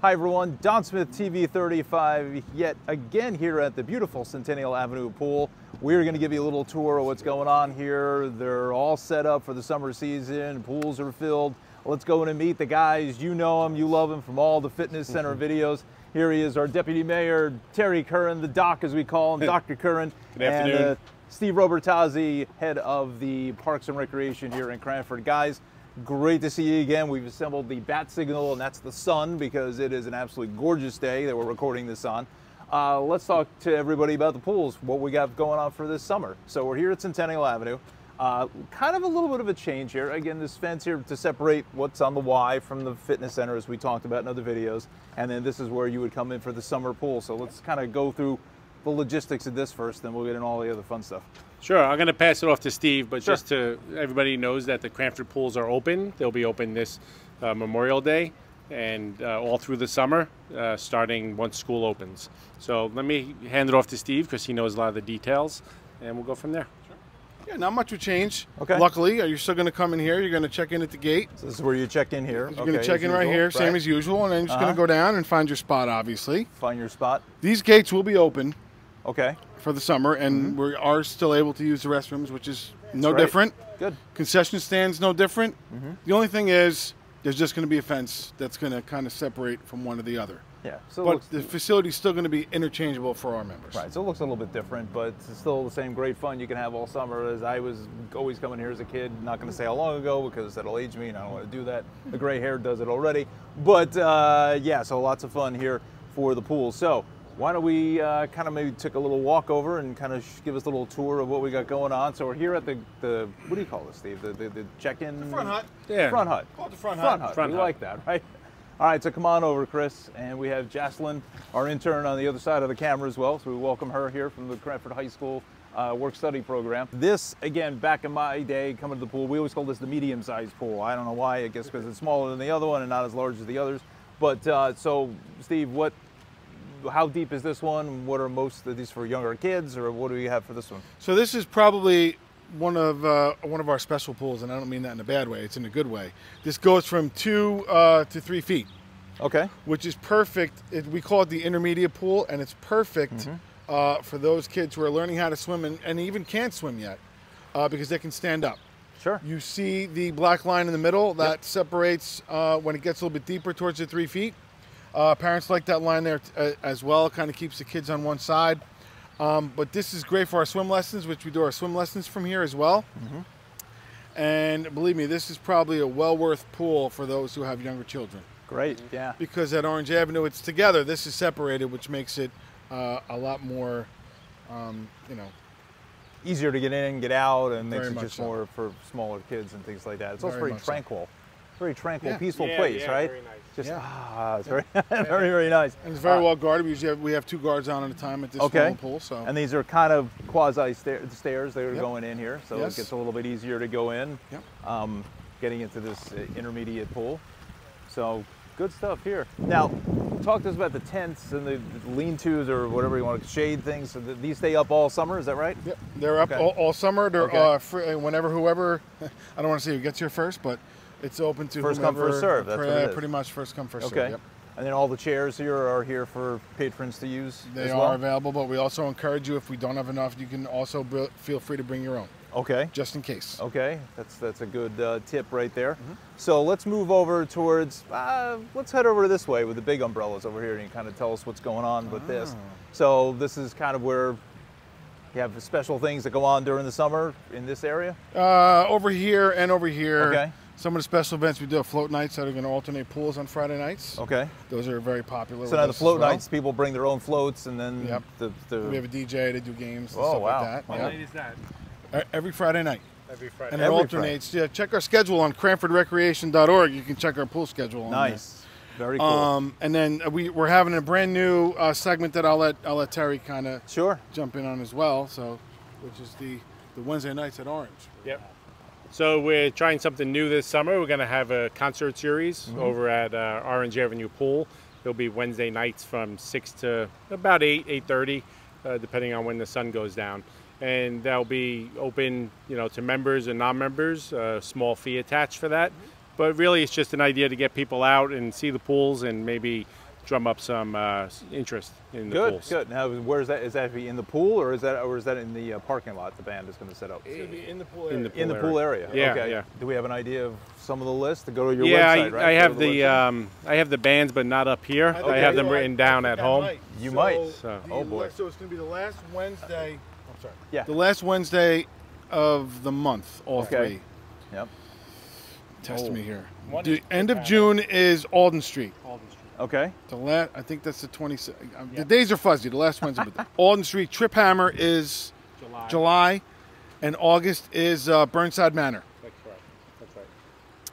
Hi everyone, Don Smith TV 35 yet again here at the beautiful Centennial Avenue Pool. We're going to give you a little tour of what's going on here. They're all set up for the summer season, pools are filled. Let's go in and meet the guys. You know them, you love them from all the fitness center videos. Here he is, our Deputy Mayor, Terry Curran, the doc as we call him, Dr. Curran. Good afternoon. And, uh, Steve Robertazzi, head of the Parks and Recreation here in Cranford. Guys, Great to see you again. We've assembled the bat signal, and that's the sun because it is an absolutely gorgeous day that we're recording this on. Uh, let's talk to everybody about the pools, what we got going on for this summer. So we're here at Centennial Avenue. Uh, kind of a little bit of a change here. Again, this fence here to separate what's on the Y from the fitness center as we talked about in other videos. And then this is where you would come in for the summer pool. So let's kind of go through the logistics of this first, then we'll get into all the other fun stuff. Sure, I'm going to pass it off to Steve, but sure. just to everybody knows that the Cranford pools are open. They'll be open this uh, Memorial Day and uh, all through the summer, uh, starting once school opens. So let me hand it off to Steve because he knows a lot of the details, and we'll go from there. Sure. Yeah, not much would change. Okay. Luckily, are you're still going to come in here. You're going to check in at the gate. So this is where you check in here. You're okay, going to check in right here, same as usual, and then you're just uh -huh. going to go down and find your spot, obviously. Find your spot. These gates will be open. Okay. For the summer, and mm-hmm. we are still able to use the restrooms, which is no different. Good. Concession stands, no different. Mm-hmm. The only thing is, there's just going to be a fence that's going to kind of separate from one or the other. Yeah. So but the facility is still going to be interchangeable for our members. Right. So it looks a little bit different, but it's still the same great fun you can have all summer. As I was always coming here as a kid, not going to say how long ago because that'll age me, and I don't want to do that. The gray hair does it already. But uh, yeah, so lots of fun here for the pool. So why don't we uh, kind of maybe take a little walk over and kind of give us a little tour of what we got going on. So we're here at the, the what do you call this, Steve? The, the, the check-in? The front hut. Yeah. Front hut. Call it the front, front hut. hut. Front we hut. like that, right? All right, so come on over, Chris. And we have Jocelyn, our intern on the other side of the camera as well. So we welcome her here from the Cranford High School uh, work study program. This, again, back in my day, coming to the pool, we always called this the medium-sized pool. I don't know why, I guess because it's smaller than the other one and not as large as the others. But uh, so, Steve, what how deep is this one? What are most of these for younger kids, or what do we have for this one? So this is probably one of uh, one of our special pools, and I don't mean that in a bad way. It's in a good way. This goes from two uh, to three feet. Okay. Which is perfect. It, we call it the intermediate pool, and it's perfect mm-hmm. uh, for those kids who are learning how to swim and, and even can't swim yet, uh, because they can stand up. Sure. You see the black line in the middle that yep. separates uh, when it gets a little bit deeper towards the three feet. Uh, parents like that line there uh, as well. Kind of keeps the kids on one side. Um, but this is great for our swim lessons, which we do our swim lessons from here as well. Mm-hmm. And believe me, this is probably a well worth pool for those who have younger children. Great, yeah. Because at Orange Avenue, it's together. This is separated, which makes it uh, a lot more, um, you know, easier to get in, and get out, and makes it just so. more for smaller kids and things like that. It's also very tranquil. So very tranquil, yeah. peaceful yeah, place, yeah, right? Very nice. Just yeah. ah, it's very, very, very nice. And it's very uh, well guarded. We usually have, we have two guards on at a time at this okay. pool. So. And these are kind of quasi stairs They're yep. going in here, so yes. it gets a little bit easier to go in. Yep. Um, getting into this uh, intermediate pool. So good stuff here. Now, talk to us about the tents and the lean-tos or whatever you want to shade things. So these stay up all summer, is that right? Yep, they're up okay. all, all, summer. They're okay. uh, free, whenever whoever, I don't want to say who gets here first, but it's open to first whomever, come first serve. That's pretty, what it is. pretty much first come first okay. serve. Yep. And then all the chairs here are here for patrons to use. They are available, but we also encourage you if we don't have enough, you can also feel free to bring your own. Okay. Just in case. Okay, that's that's a good uh, tip right there. Mm -hmm. So let's move over towards. Uh, let's head over this way with the big umbrellas over here, and you kind of tell us what's going on with this. Ah. So this is kind of where you have special things that go on during the summer in this area. Uh, over here and over here. Okay. Some of the special events we do float nights that are going to alternate pools on Friday nights. Okay. Those are very popular. So now the float well. nights, people bring their own floats, and then yep. the, the we have a DJ to do games. And oh stuff wow! Like that. What yep. night is that? Every Friday night. Every Friday. And it Every alternates. Friday. Yeah, check our schedule on CranfordRecreation.org. You can check our pool schedule. On Nice. Very cool. Um, and then we, we're having a brand new uh, segment that I'll let I'll let Terry kind of sure jump in on as well. So, which is the the Wednesday nights at Orange. Yep. So we're trying something new this summer. We're going to have a concert series mm-hmm. over at uh, Orange Avenue Pool. It'll be Wednesday nights from six to about eight, eight thirty, uh, depending on when the sun goes down. And that'll be open, you know, to members and non-members. A small fee attached for that. But really, it's just an idea to get people out and see the pools and maybe drum up some uh, interest in the Good, pools. good. Now, where's that? Is that be in the pool or is that or is that in the uh, parking lot? The band is going to set up in the pool. In the in the pool area. Yeah, okay. yeah. Do we have an idea of some of the list to go to your yeah, website? I, right? I have to the um, I have the bands, but not up here. I Okay. have them written down at home. You might. So- the Oh, boy. So it's going to be the last Wednesday. I'm sorry. Yeah. The last Wednesday of the month, all Okay. three. Yep. Test Oh. me here. One The end of June is Alden Street. Okay. The last, I think that's the 20. The days are fuzzy. The last one's but Alden Street Trip Hammer is July. July, and August is uh, Burnside Manor. That's right. That's right.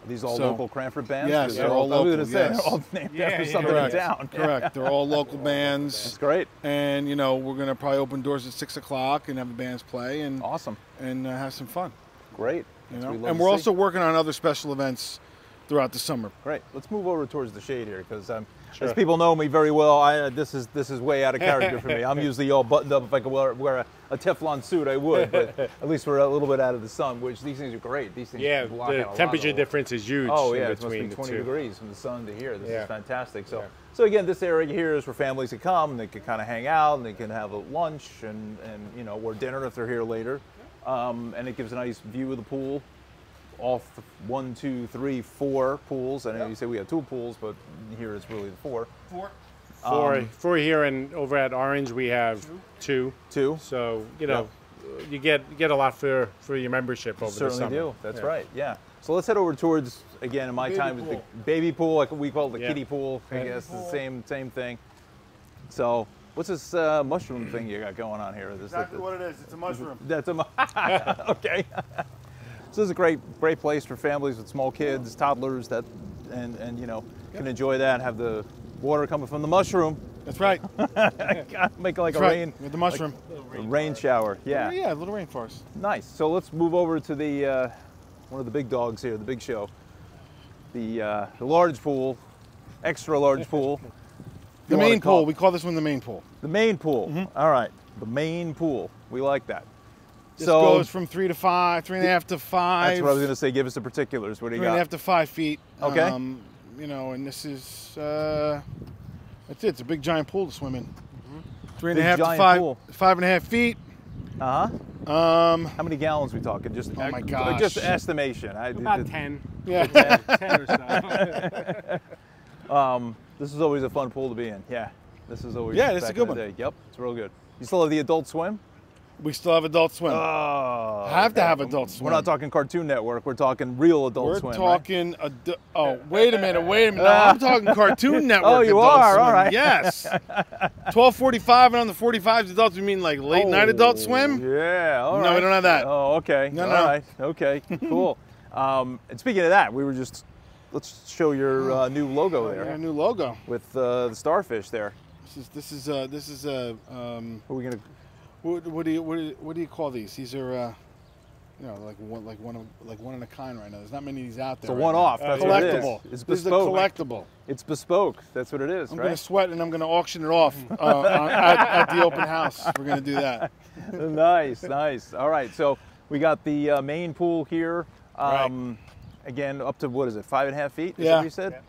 Are these all So- local Cranford bands? Yes, 'Cause they're I all was local, to say yes. they're all named Yeah, after yeah, something Correct. in town. Correct. They're all local bands. That's great. and you know we're gonna probably open doors at six o'clock and have the bands play and Awesome. and uh, have some fun. Great. You know, we and we're see. also working on other special events throughout the summer. Great. Let's move over towards the shade here because um, Sure. as people know me very well, I, uh, this is this is way out of character for me. I'm usually all buttoned up. If I could wear, wear a, a Teflon suit, I would. But at least we're a little bit out of the sun, which these things are great. These things Yeah, block the out a lot temperature of difference is huge. Oh yeah, it must between be the 20 two. degrees from the sun to here. This Yeah. is fantastic. So, Yeah. so again, this area here is where families can come. and They can kind of hang out, and they can have a lunch, and and you know, or dinner if they're here later. Um, and it gives a nice view of the pool. All th- one, two, three, four pools. I know you say we have two pools, but here it's really the four. Four. For Um, for here and over at Orange, we have two. Two. So you know, you get you get a lot for for your membership over the Certainly summer. do. That's Yeah. right. Yeah. So let's head over towards again. In my Baby time, it pool. the baby pool. Like we call it the Yeah. kiddie pool. I Yeah. guess it's the same same thing. So what's this uh, mushroom thing you got going on here? This, Exactly what it is. It's a mushroom. That's a mu- okay. so this is a great great place for families with small kids, toddlers that, and and you know can enjoy that. And have the water coming from the mushroom. That's right. Make like That's a right. rain With the mushroom. a rain shower. Yeah. yeah, a little rainforest. Nice. So let's move over to the uh, one of the big dogs here, the big show, the uh, the large pool, extra large pool, The main call- pool. We call this one the main pool. the main pool. Mm-hmm. All right, the main pool. We like that. This so goes from three to five, three and a half to five. that's what I was going to say. Give us the particulars. What do you Three and got? half to five feet. Okay. Um, you know, and this is uh, that's it. It's a big giant pool to swim in. Three and a Big half to giant five, pool. five and a half feet. Uh huh. Um, How many gallons we talking? Just Oh my gosh. just estimation. I, About it- ten. yeah. ten or so. Um, this is always a fun pool to be in. Yeah. This is always Yeah, this is a good one. Day. Yep, it's real good. You still have the Adult Swim? We still have Adult Swim. Oh, Have to have Adult Swim. We're not talking Cartoon Network. We're talking real Adult swim. We're Swim. right? talking. Adu- oh, wait a minute, wait a minute. No, I'm talking Cartoon Network. Oh, you Adult are? Swim. All right. Yes. 12:45 and on the 45s adults. You mean like late night Adult Oh, Swim? Yeah. all No, we don't have that. Oh, okay. No, All no. right. Okay. Cool. um, and speaking of that, we were just let's show your uh, new logo there new logo. with uh, the starfish there. This is this is uh this is uh um Are we gonna? What, what do you what do you, what do you call these? These are uh you know like one like one of like one in a kind right now. There's not many of these out there. It's a right one-off. That's what it is. collectible. It's This is a bespoke. collectible. It's bespoke. That's what it is, I'm gonna sweat and I'm gonna auction it off uh, on- at, at the open house. We're gonna do that. nice, nice. All right, so we got the uh, main pool here. Um, Again, up to what is it? Five and a half feet? Is Yeah. what you said?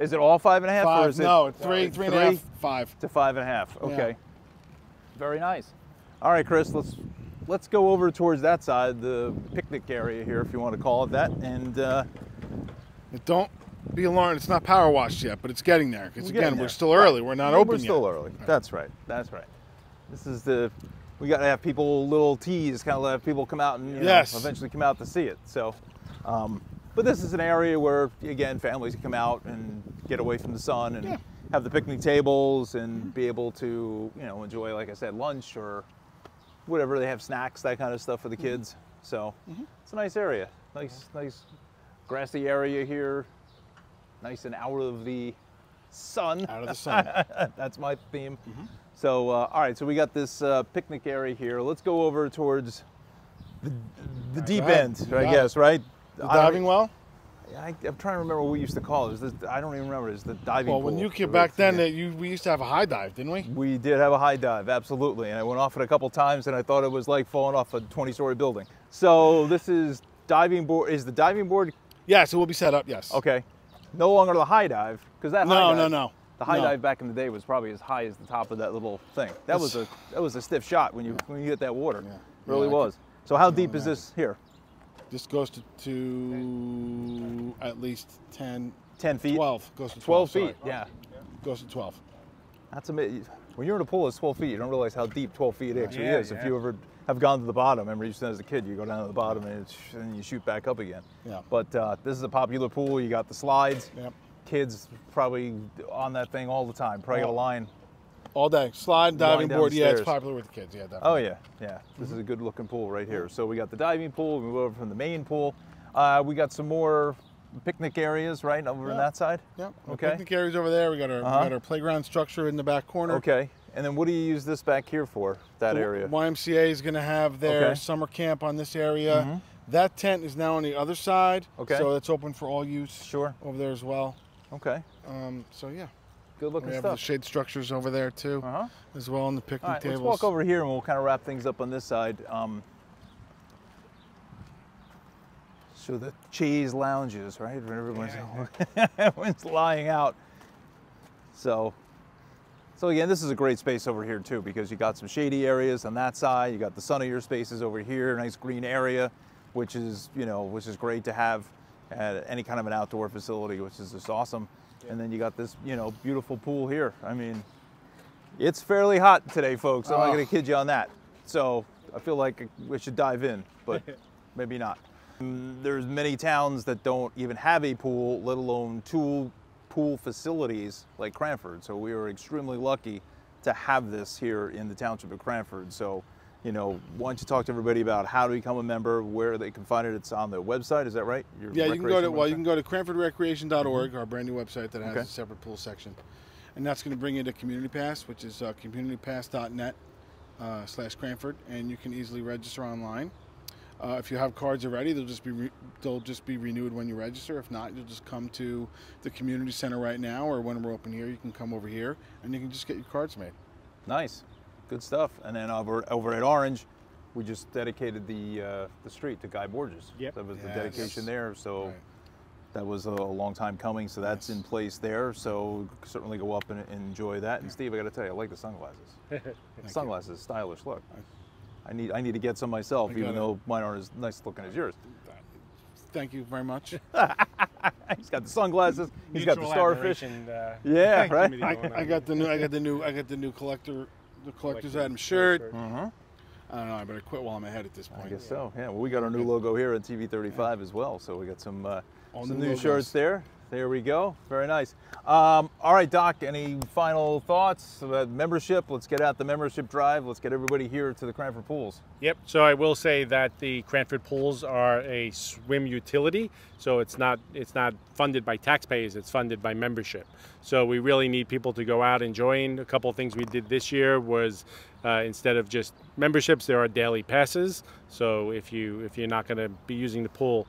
Is it all five and a half, or is it No, three, three and a half, five. to five and a half? Yeah. Okay. Very nice. All right, Chris. Let's let's go over towards that side, the picnic area here, if you want to call it that. And uh, Don't be alarmed. It's not power washed yet, but it's getting there. Because again, getting we're still early. We're not open We're yet. still early. That's right. That's right. This is the. We got to have people little tease, kind of have people come out and you know, eventually come out to see it. So, um, but this is an area where again families can come out and get away from the sun and Yeah. have the picnic tables and be able to you know enjoy, like I said, lunch or whatever they have snacks, that kind of stuff for the Mm-hmm. kids. So it's a nice area. Nice, nice grassy area here. Nice and out of the sun. Out of the sun. That's my theme. Mm-hmm. So, uh, all right, so we got this uh, picnic area here. Let's go over towards the, the deep end, I guess, right? The diving well? I, I'm trying to remember what we used to call it. Is this, I don't even remember. Is the diving board. Well, when you came back then, that you we used to have a high dive, didn't we? we did have a high dive, absolutely, and I went off it a couple times, and I thought it was like falling off a 20-story building. So this is diving board. Is the diving board Yes, it will be set up. Yes. okay? No longer the high dive because that No, high no, dive, no. The The high No. dive back in the day was probably as high as the top of that little thing. That was a that was a stiff shot when you when you hit that water. Yeah. Really Yeah, was. So how deep is this here? This goes to, to at least 10, 10 feet. 12. Goes to 12 12, feet. sorry. Yeah. Goes to 12. That's amazing. When you're in a pool that's 12 feet, you don't realize how deep 12 feet actually Yeah, is. If you ever have gone to the bottom, remember you said as a kid, you go down to the bottom and, it's, and you shoot back up again. Yeah. But uh, this is a popular pool. You got the slides. Yep. Kids probably on that thing all the time. Probably got a line. All day. Slide, diving board. Yeah, it's popular with the kids. Yeah, definitely. Oh yeah, yeah. This is a good looking pool right here. So we got the diving pool. We move over from the main pool. Uh, we got some more picnic areas right over on that side. Yeah. Okay. Picnic areas over there. We got our Uh-huh. we got our playground structure in the back corner. Okay. And then what do you use this back here for? That The area. YMCA is going to have their Okay. Mm-hmm. summer camp on this area. That tent is now on the other side. Okay. So it's open for all use. Sure. Over there as well. Okay. Um, so yeah, Good looking we have the shade structures over there too, Uh huh. as well on the picnic All right, tables. let's walk over here and we'll kind of wrap things up on this side. Um, so the chaise lounges, right? When everyone's, everyone's lying out. So, so again, this is a great space over here too because you got some shady areas on that side. You got the sunnier spaces over here, nice green area, which is you know which is great to have at any kind of an outdoor facility, which is just awesome. And then you got this you know beautiful pool here. I mean, it's fairly hot today, folks. I'm not Oh. going to kid you on that. So I feel like we should dive in, but maybe not. There's many towns that don't even have a pool, let alone two pool facilities like Cranford. So we are extremely lucky to have this here in the township of Cranford. So, you know, why don't you talk to everybody about how to become a member, where they can find it? It's on the website. Is that right? Your Yeah, you can go to recreation well, you can go to cranfordrecreation.org, our brand new website that has Okay. a separate pool section, and that's going to bring you to Community Pass, which is uh, communitypass.net uh, slash Cranford, and you can easily register online. Uh, if you have cards already, they'll just be re- they'll just be renewed when you register. If not, you'll just come to the community center right now, or when we're open here, you can come over here and you can just get your cards made. Nice, good stuff. And then over over at Orange, we just dedicated the uh, the street to Guy Borges. Yep. That was the dedication there. So Right. that was a long time coming. So that's Yes. in place there. So certainly go up and, and enjoy that. And Steve, I got to tell you, I like the sunglasses. sunglasses, stylish look. I need I need to get some myself, I even it. though mine aren't as nice looking as yours. Thank you very much. He's got the sunglasses. He's got the starfish. admiration, uh, Yeah, right. I, I got the new I got the new I got the new collector the collector's Collector's Adam shirt. Mhm. I don't know. I better quit while I'm ahead at this point. I point. guess so. Yeah. Well, we got our new logo here at TV35 as well. So we got some uh, some new new, logos. shirts there. There we go. Very nice. Um, all right, Doc. Any final thoughts about membership? Let's get out the membership drive. Let's get everybody here to the Cranford Pools. Yep. So I will say that the Cranford pools are a swim utility. So it's not it's not funded by taxpayers. It's funded by membership. So we really need people to go out and join. A couple of things we did this year was uh, instead of just memberships, there are daily passes. So if you if you're not going to be using the pool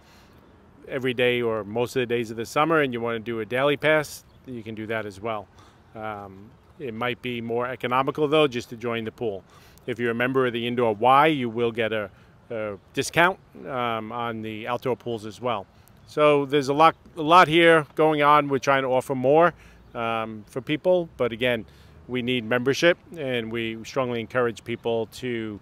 every day or most of the days of the summer and you want to do a daily pass, you can do that as well. Um, it might be more economical though just to join the pool. If you're a member of the indoor Y, you will get a, a discount um, on the outdoor pools as well. So there's a lot, a lot here going on. We're trying to offer more um, for people, but again, we need membership, and we strongly encourage people to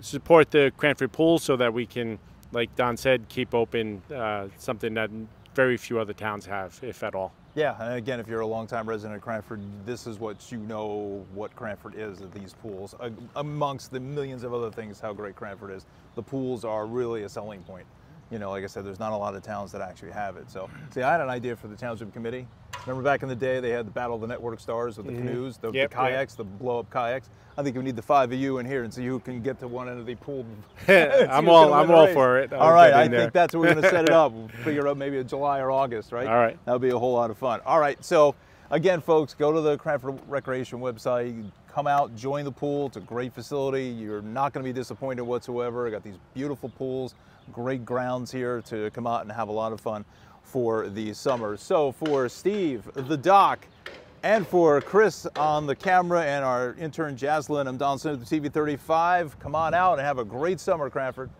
support the Cranford Pool so that we can, like Don said, keep open uh, something that very few other towns have, if at all. Yeah, and again, if you're a longtime resident of Cranford, this is what you know what Cranford is at these pools. A- Amongst the millions of other things, how great Cranford is, the pools are really a selling point. You know, like I said, there's not a lot of towns that actually have it. So, see, I had an idea for the township committee. Remember back in the day, they had the Battle of the Network Stars with the mm-hmm. canoes, the, the Yep, yep. kayaks, the blow-up kayaks. I think we need the five of you in here and see who can get to one end of the pool. I'm all- I'm all for it. I'll All right, I there. think that's what we're going to set it up. We'll figure out maybe a July or August, right? All right. That'll be a whole lot of fun. All right, so again, folks, go to the Cranford Recreation website, come out, join the pool. It's a great facility. You're not going to be disappointed whatsoever. I got these beautiful pools, great grounds here to come out and have a lot of fun for the summer. So for Steve, the doc, and for Chris on the camera and our intern Jaslyn, I'm Don Smith with TV35. Come on out and have a great summer, Cranford.